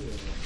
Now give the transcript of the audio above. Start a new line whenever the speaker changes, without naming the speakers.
Yeah.